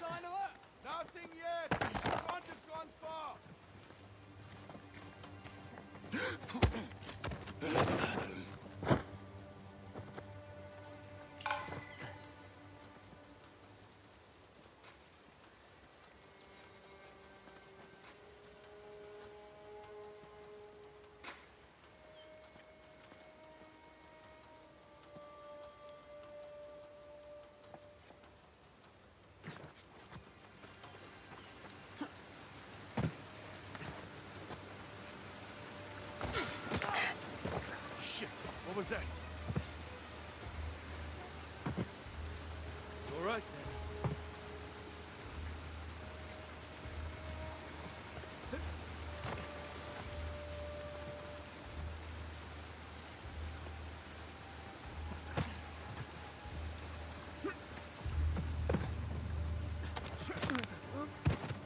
sign of it? Nothing yet. You can't gone far. What was that? You all right?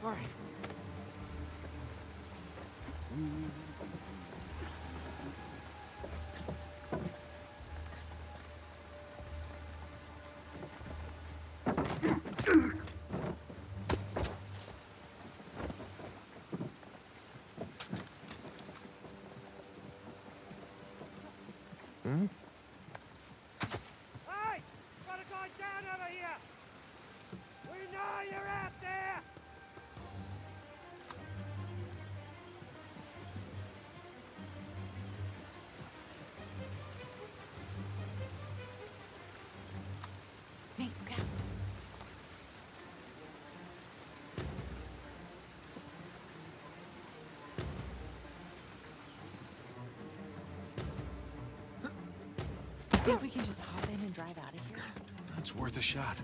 All right. Hey! Got a guy down over here! We know you're out there! Think we can just hop in and drive out of here? That's worth a shot.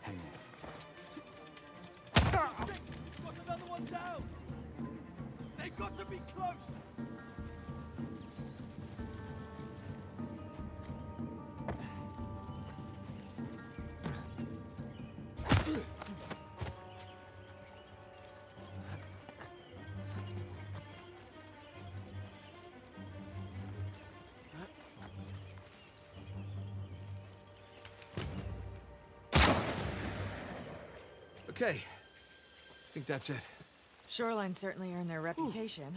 Hang on. Got another one down! They've got to be close! Okay. I think that's it. Shoreline certainly earned their reputation.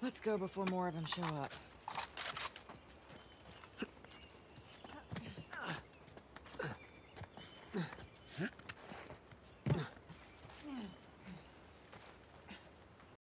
Let's go before more of them show up.